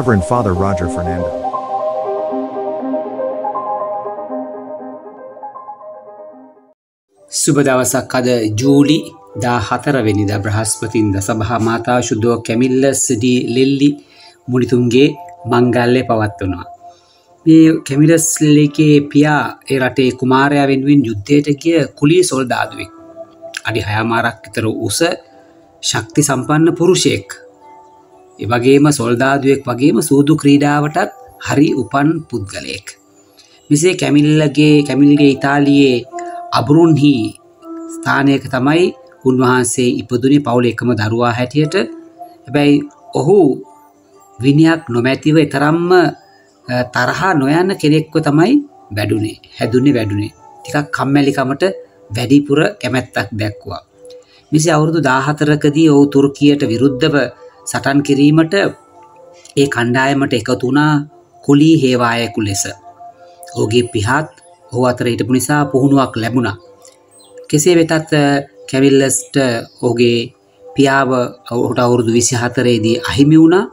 Reverend Father Roger Fernando. සුබ දවසක් අද ජූලි දා හතරවෙනිද බ්‍රහස්පතින්ද සභහා මාතා ශුද්ධෝ කැමිල්ල සිඩි ලෙල්ලි මුනිතුන්ගේ මංගල්ලය පවත්වනවා. මේ කැමිලස්ලේකේ පියා ඒ රටේ කුමාරයා වෙනුවෙන් යුද්ධයට කිය කුලී සොල්දාදුවෙක්. අඩි හයමාරක් විතර උස ශක්ති සම්පන්න පුරුෂයෙක්. එවගේම සොල්දාදුවෙක් වගේම සූදු ක්‍රීඩාවටත් හරි උපන් පුද්ගලයෙක්. මෙසේ කැමිල්ලගේ කැමිල්ගේ ඉතාලියේ අබරුන්හි ස්ථානයක තමයි උන්වහන්සේ ඉපදුනේ පවුල එකම දරුවා හැටියට හැබැයි ඔහු විනියක් නොමැතිව එතරම්ම තරහා නොයන්න කෙනෙක්ව තමයි වැඩුනේ හැදුනේ වැඩුනේ ටිකක් කම්මැලිකමට වැඩිපුර කැමැත්තක් දැක්වා. මිසි අවුරුදු දාහතරකදී ඔහු තුර්කියට විරුද්ධව සටන් කිරීමට ඒ කණ්ඩායමට එකතුනා කුලී හේවායකු ලෙස. ඕගේ පිහත් ඔහු අතර හිටපු නිසා පුහුණුවක් ලැබුණා. කෙසේ වෙතත් කැවිල්ලස්ට ඕගේ පියාව ඔහුට අවුරුදු විසි හතරේදී අහිමි වුණා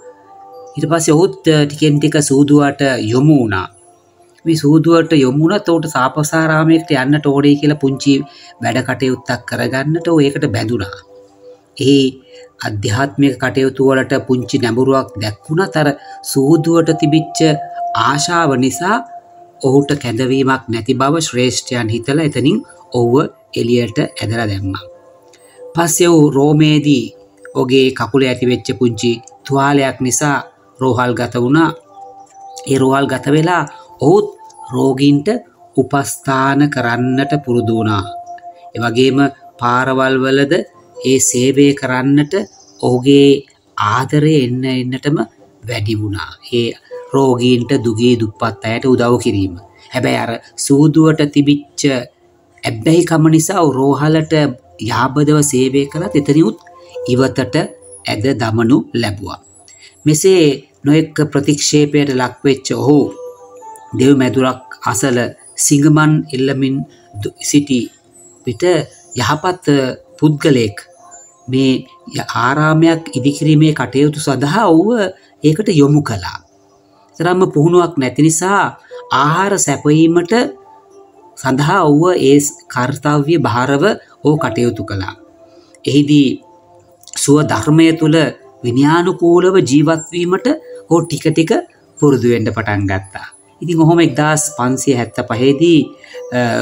ඉට පස්සේ ඔහුත් ටිකෙන් ටික සූදුවට යොමු වුණා මේ සූදුවට යොමුණත් ඔවුට සාපසාරාමයකට යන්න ටෝඩේ කියලා පුංචි වැඩ කටයුත්තක් කරගන්නට ඒකට බැඳුනා. ඒ අධ්‍යාත්මික කටයුතු වලට පුංචි නැඹුරුවක් දැක්වුණ තර සූදුවට තිබිච්ච ආශාව නිසා ඔහුට කැඳවීමක් නැති බව ශ්‍රේෂ්ඨයන් හිතල එතනින් ඔව්ව එලියට ඇදර දැම්ම. පස්සේ වූ රෝමේදී ඔගේ කකුල ඇතිවෙච්ච පුංචි තුවාලයක් නිසා රෝහල් ගත වුණා ඒ රෝහල් ගත වෙලා ඔහුත් රෝගීන්ට උපස්ථාන කරන්නට පුරුදුනා. එවගේම පාරවල්වලද ඒ සේවය කරන්නට ඔහුගේ ආදරය එන්න එන්නටම වැඩි වුණා. ඒ රෝගීන්ට දුගේ දුප්පත් අයට උදව් කිරීම. හැබැයි අර සූදුවට තිබිච්ච ඇබ්බැහිකම නිසා රෝහලට යාබදව සේවය කළත් එතනියුත් ඉවතට ඇද දමනු ලැබුවා. මෙසේ නොෙක් ප්‍රතික්ෂේපයට ලක්වෙච්ච ඔහු දෙව් මැදුරක් අසල සිංගමන් එල්ලමින් සිටි පිට යහපත් පුද්ගලයෙක් මේ ආරාමයක් ඉදිකිරීමේ කටයුතු සඳහා ඔව්ව ඒකට යොමු කලා. තරම්ම පුහුණුවක් නැති නිසා ආහාර සැපීමට සඳහා ඔව්ව ඒ කර්තව්‍ය භාරව ඕ කටයුතු කළා. එහිදී සුව ධර්මය තුළ විනිානුකූලව ජීවත්වීමට හෝ ටික ටික පුරුදුවෙන්ට පටන් ගත්තා. ඉතින් ඔහොම එක්දස් පන්සිය හැත්ත පහේදී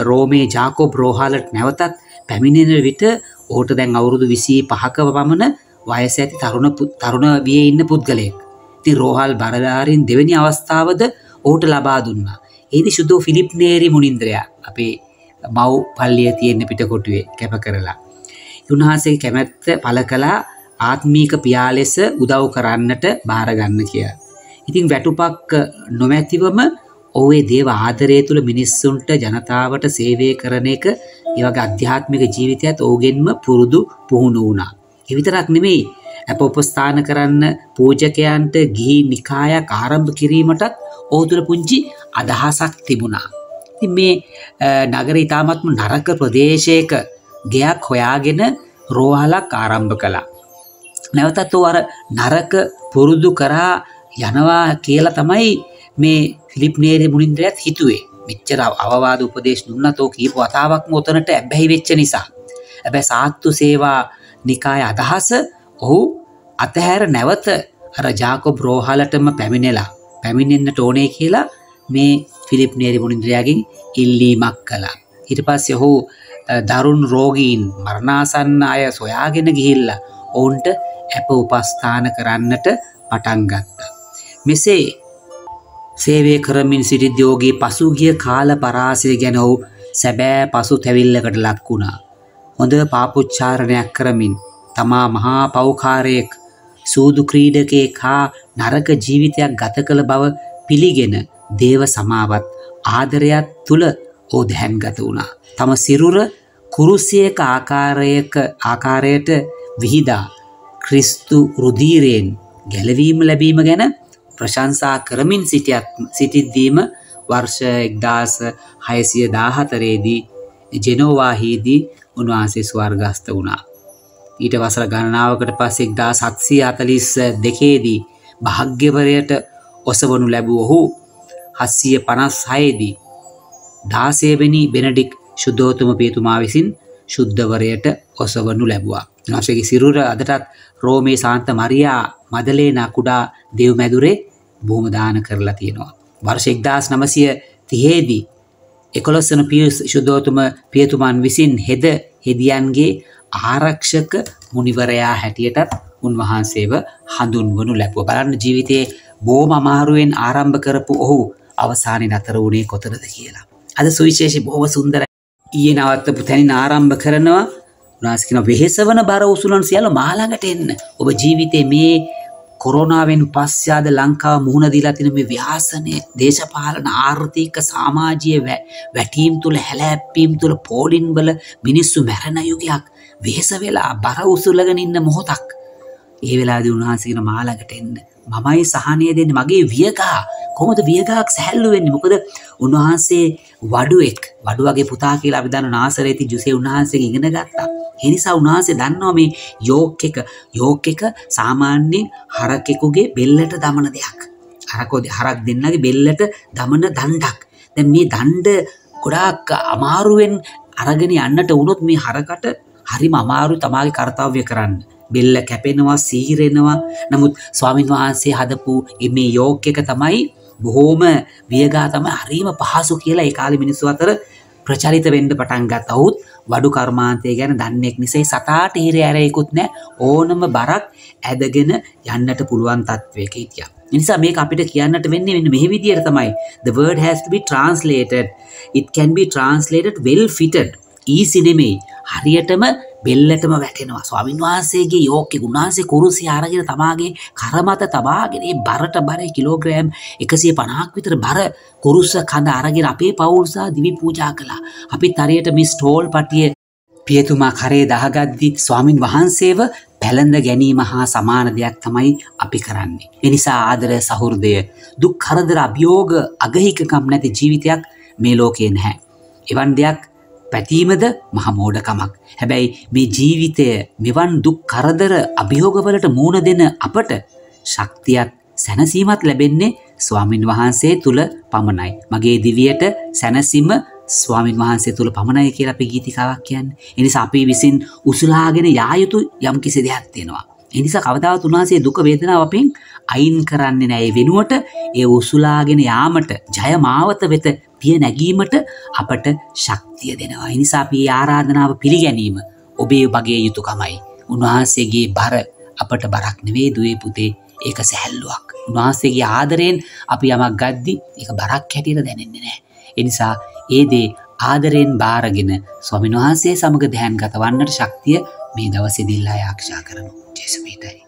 රෝමේ ජාකෝ බ්‍රෝහාලට නැවතත් පැමිණෙන විට ඕට දැන් අවුරුදු විසි පහකව පමණ වයස ඇති තරුණ තරුණ විය ඉන්න පුද්ගලයෙක්. ති රෝහල් බරධාරින් දෙවැනි අවස්ථාවද ඕට ලබා දුන්නා. ඒදි ශුද්ධෝ ෆිලිප් නේරි මුනින්ද්‍රයා අපේ මව් පල්ලිය තියෙන්න පිටකොටුවේ කැප කරලා. උන්හන්සේ කැමැත්ත පල කලා ආත්මීක පියා ලෙස උදව් කරන්නට භාරගන්න කිය. ඉතින් වැටුපක් නොමැතිවම ඔවේ දේව ආදරය තුළ මිනිස්සුන්ට ජනතාවට සේවය කරන එක ඒවගේ අධ්‍යාත්මික ජීවිතයත් ඕගෙන්ම පුරුදු පුහුණු වුණා. එවිතරක් නෙමෙයි ඇප උපස්ථාන කරන්න පූජකයන්ට ගිහි නිකායක් ආරම්භ කිරීමටත් ඕතුළ පුංචි අදහසක් තිබුණා. ති මේ නගර ඉතාමත්ම නරක ප්‍රදේශයක ගෙයක් හොයාගෙන රෝහලක් ආරම්භ කළා. නැවතත් අර නරක පුරුදු කරා යනවා කියලා තමයි මේ ෆිලිප් නේරේ මුනින්ද්‍රයත් හිතුවේ මෙච්චර අවවාද උපදේශ දුන්නත් ඕක කීප වතාවක්ම ඔතනට ඇබ්බැහි වෙච්ච නිසා. හැබැයි සාත්තු සේවා නිකාය අදහස ඔහු අතහැර නැවත අර ජාකොබ් රෝහලටම පැමිණෙලා පැමිණෙන්න්නට ඕනේ කියලා මේ ෆිලිප් නේරි මුනින්ද්‍රයාගෙන් ඉල්ලීමක් කළා. හිට පස්ස ඔහු දරුන් රෝගීන් මරණාසන්න අය සොයාගෙන ගිහිල්ල ඔවුන්ට ඇප උපස්ථාන කරන්නට පටන්ගත්තා. මෙසේ සේවය කරමින් සිටිද්‍යෝගේ පසුගිය කාල පරාසය ගැන ඔහු සැබෑ පසු තැවිල්ලකට ලක් වුණා. හොඳ පාපුච්චාරණයක් කරමින් තමා මහා පෞකාරයෙක් සූදු ක්‍රීඩකේ කා නරක ජීවිතයක් ගත කළ බව පිළිගෙන දේව සමාවත් ආදරයක් තුළ ඕ දැහැන්ගත වුණා. තම සිරුර කුරුසියක ආකාරයක ආකාරයට විහිදා ක්‍රිස්තු රුදීරයෙන් ගැලවීම ලැබීම ගැන ප්‍රශංසා කරමින් සිටියත් සිටිද්දීම වර්ෂ එක්දාස හයසිය දාහතරේදී ජෙනෝවාහිදී උන්වහන්සේ ස්වර්ගස්ත වුණා. ඊට වසර ගණනාවකට පස්සෙක් දා සත්සී අතලිස් දෙකේදී භාග්‍යවරයට ඔසවනු ලැබූ ඔහු හස්සිය පනස් හයේදී දාසේවෙනි බෙනඩික් ශුද්ධෝතුම පියතුමා විසින් ශුද්ධවරයට ඔසවනු ලැබවා. නසගේ සිරුර අදටත් රෝමේ සාන්ත මරයා මදලේන කුඩා දෙව්මැදුරේ බෝමදාන කරලා තියෙනවා. වර්ෂ එක්දස් නමසය තිහේදී එකොළොස්සන පියස් ශුද්ධෝතුම පියතුමන් විසින් හෙද හෙදියන්ගේ ආරක්ෂක මුනිවරයා හැටියටත් උන්වහන්සේව හඳුන්වනු ලැබුව බලන්න ජීවිතයේ බෝම අමාරුවෙන් ආරම්භ කරපු ඔහු අවසානය නතර වුණේ කොතනද කියලා. අද සුවිශේෂි බොහොම සුන්දර ඊයේ නවත්තපු තැනින් ආරම්භ කරනවා. උනාසිකන වෙහෙසවන බර උසුලන් සියල්ල මාළඟට එන්න. ඔබ ජීවිතේ මේ කොරෝනාවෙන් පස්්‍යාද ලංකාව මුහුණ දීලා තින මේ ව්‍යාසනය දේශපාලන ආර්ථික සාමාජය වැටීම් තුළ හැලැප්පීම් තුළ පෝලින් වල මිනිස්සු මැරණ යුගයක්. වෙහෙස වෙලා බර උසුලගෙන ඉන්න මොහොතක්. ඒ වෙලාද උන්වහන්සේන මාළඟට එන්න. මමයි සහනය දෙන්න. මගේ වියකා කොමද වියගාක් සැල්ලුවෙන්නේ මොකද උන්වහන්සේ වඩුවෙක්. වඩුවගේ පුතා කියලා අවිධන නාසරේති ජුසේ උන්වහන්සේ ඉගෙන ගත්තා. එනිසා උන්වහන්සේ දන්නවා මේ යෝක් එක. යෝක් එක සාමාන්‍යයෙන් හරකෙකුගේ බෙල්ලට දමන දෙයක්. හරකෝද හරක් දෙන්නගේ බෙල්ලට දමන දණ්ඩක්. දැන් මේ දණ්ඩ ගොඩාක් අමාරුවෙන් අරගෙන යන්නට වුණොත් මේ හරකට හරිම අමාරු තමාගේ කර්තව්‍ය කරන්න. බෙල්ල කැපෙනවා සීරෙනවා. නමුත් ස්වාමින් වහන්සේ හදපු මේ යෝග එක තමයි බොහෝම වියගා තම හරීම පහසු කියලා ඒකාලි මිනිස්සු අතර ප්‍රචලිත වෙන්ඩ පටන් ගත් අවුත් වඩු කර්මාන්තය ගැන දන්නෙක් නිසේ සතාට හිර ඇරයකුත් නෑ. ඕනම බරක් ඇදගෙන යන්නට පුළුවන් තත්වයක හිටිය. නිසා මේ අපිට කියන්නට වෙන්නේ වෙන්න මෙහි විදියට තමයි. The word has to be translated. It can be translated well fitted. E easy නෙමෙයි හරියටම බෙල්ලටම වැටෙනවා ස්වාමින් වහන්සේගේ යෝකෙ උන්වහන්සේ කුරුසි අරගෙන තමාගේ කරමත තබාගෙන බරට බර කිලෝග්‍රෑම් එකසිය පනාක් විතර බර කුරුස්ස කඳ අරගෙන අපේ පවුල්සා දිවි පූජා කළා අපි තරයට මි ස්ටෝල් පටිය පියතුමා කරේ දහගද්දි ස්වාමින් වහන්සේව පැළඳ ගැනීම හා සමාන දෙයක් තමයි අපි කරන්නේ. එනිසා ආදර සහෘදය දුක් කරදර අභියෝග අගහිකකම් නැති ජීවිතයක් මේ ලෝකයේ නැහැ. එවන් දෙයක් පැතීමද මහමෝඩකමක්. හැබැයි මේ ජීවිතය මෙවන් දුක් කරදර අභියෝගවලට මූුණ දෙන අපට ශක්තියත් සැනසීමත් ලැබෙන්නේ ස්වාමින් වහන්සේ තුළ පමණයි. මගේ දිවියට සැනසිම ස්වාමින් වහන්සේ තුළ පමණය කියල අපි ගීතිකාවක් කියන්න. එනිසා අපි විසින් උසුලාගෙන යායුතු යම් කිසි දෙයක් තියෙනවා. එනිසා කවදාව තුන්වහන්සේ දුක වේදනාව අපෙන් අයින් කරන්නේ නෑ වෙනුවට ඒ උසුලාගෙන යාමට ජයමාවත වෙත පිය නැගීමට අපට ශක්තිය දෙනවා. එනිසා අපි ආරාධනාව පිළිගැනීම ඔබේ වගේ යුතුකමයි. උන්වහන්සේගේ බර අපට බරක් නෙවේ දුවේ පුතේ ඒක සැහැල්ලුවක්. උන්වහන්සේගේ ආදරයෙන් අපි යමක් ගද්දි එක බරක් හැටියට දැනෙන්නේ නෑ. එනිසා ඒදේ ආදරයෙන් බාරගෙන ස්වමින් වහන්සේ සමඟ දැහැන් ගත වන්නට ශක්තිය මේ දවසෙදිල්ලා යාක්ෂා කරනු ජෙසුමීටයි.